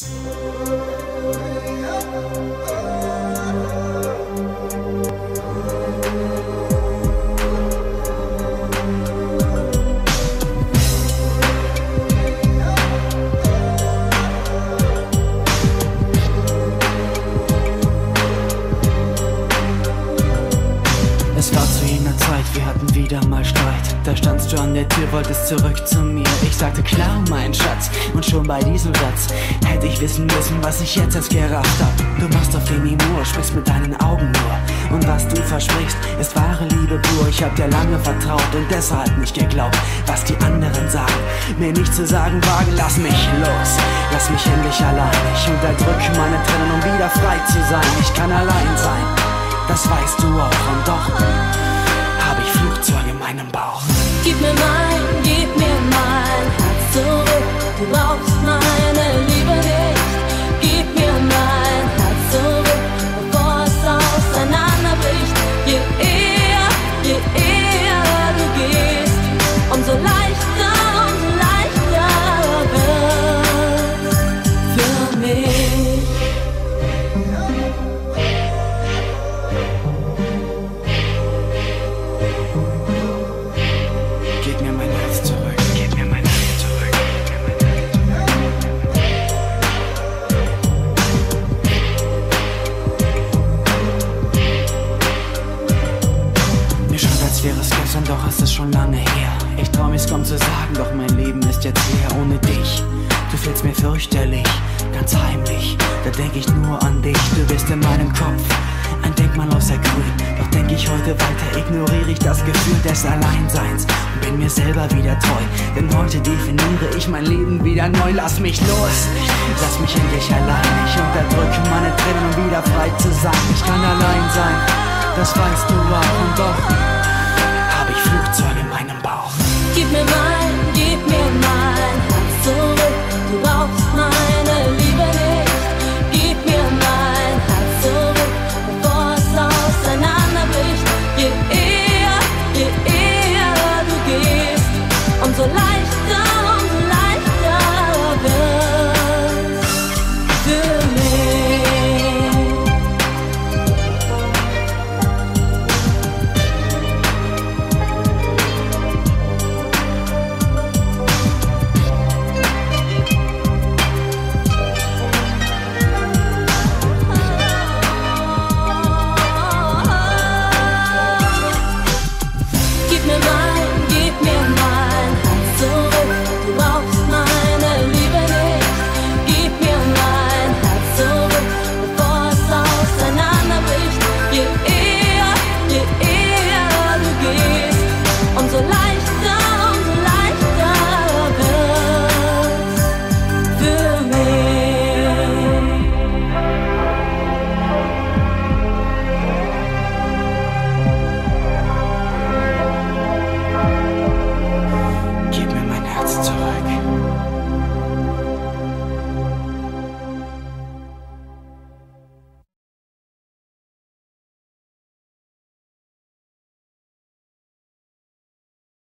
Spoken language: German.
Thank you. Es war zu jener Zeit, wir hatten wieder mal Streit. Da standst du an der Tür, wolltest zurück zu mir. Ich sagte klar, mein Schatz. Und schon bei diesem Satz hätte ich wissen müssen, was ich jetzt erst gerafft hab. Du machst auf den Imur, sprichst mit deinen Augen nur. Und was du versprichst, ist wahre Liebe pur. Ich hab dir lange vertraut und deshalb nicht geglaubt, was die anderen sagen. Mir nicht zu sagen wagen, lass mich los. Lass mich endlich allein. Ich unterdrück meine Tränen, um wieder frei zu sein. Ich kann allein sein das weißt du auch. Und doch habe ich Flugzeuge in meinem Bauch. Gib mir mein, gib mir mein Herz zurück. Du brauchst Als wäre es gestern, doch es ist schon lange her. Ich trau mich kaum zu sagen, doch mein Leben ist jetzt leer ohne dich. Du fehlst mir fürchterlich, ganz heimlich. Da denk ich nur an dich, du bist in meinem Kopf. Ein Denkmal aus der Grün, doch denk ich heute weiter, ignoriere ich das Gefühl des Alleinseins und bin mir selber wieder treu. Denn heute definiere ich mein Leben wieder neu. Lass mich los, lass mich endlich allein. Ich unterdrücke meine Tränen, um wieder frei zu sein. Ich kann allein sein, das weißt du auch und doch Flugzeug in meinem Bauch. Gib mir mal this time.